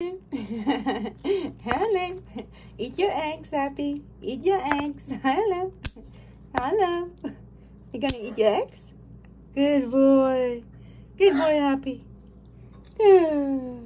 Hello. Eat your eggs, Happy. Eat your eggs. Hello. Hello. You gonna eat your eggs? Good boy. Good boy, Happy. Good.